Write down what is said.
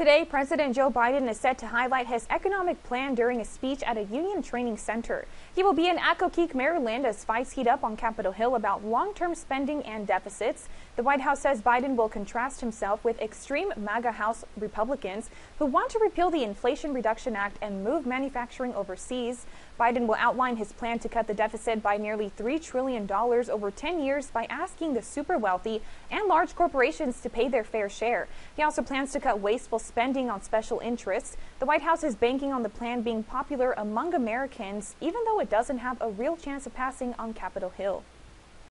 Today, President Joe Biden is set to highlight his economic plan during a speech at a union training center. He will be in Accokeek, Maryland as fights heat up on Capitol Hill about long-term spending and deficits. The White House says Biden will contrast himself with extreme MAGA House Republicans who want to repeal the Inflation Reduction Act and move manufacturing overseas. Biden will outline his plan to cut the deficit by nearly $3 trillion over 10 years by asking the super wealthy and large corporations to pay their fair share. He also plans to cut wasteful spending on special interests. The White House is banking on the plan being popular among Americans, even though it doesn't have a real chance of passing on Capitol Hill.